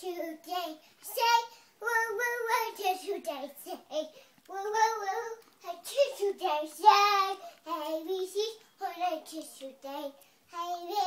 today. Say, woo, woo, woo, to today. Say, woo, woo, woo, to today. Say, hey, we see, what I today. Hey, we